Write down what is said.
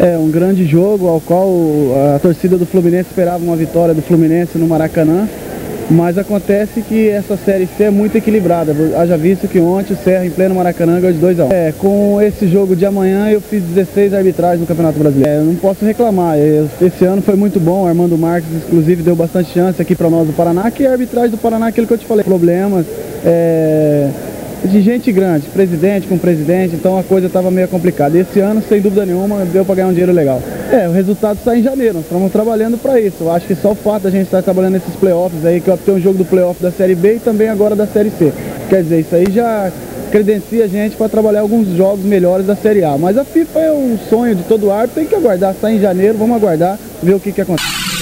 É um grande jogo ao qual a torcida do Fluminense esperava uma vitória do Fluminense no Maracanã. Mas acontece que essa Série C é muito equilibrada. Haja visto que ontem o Serra, em pleno Maracanã, ganhou de 2 a 1 é, Com esse jogo de amanhã, eu fiz 16 arbitragens no Campeonato Brasileiro. É, eu não posso reclamar. Esse ano foi muito bom. O Armando Marques, inclusive, deu bastante chance aqui para nós do Paraná, que é a arbitragem do Paraná, aquilo que eu te falei. Problemas. É de gente grande, presidente com presidente, então a coisa estava meio complicada. E esse ano, sem dúvida nenhuma, deu para ganhar um dinheiro legal. É, o resultado sai em janeiro, nós estamos trabalhando para isso. Eu acho que só o fato da gente estar trabalhando nesses playoffs aí, que eu tenho um jogo do playoff da Série B e também agora da Série C. Quer dizer, isso aí já credencia a gente para trabalhar alguns jogos melhores da Série A. Mas a FIFA é um sonho de todo árbitro, tem que aguardar, sai em janeiro, vamos aguardar, ver o que, que acontece.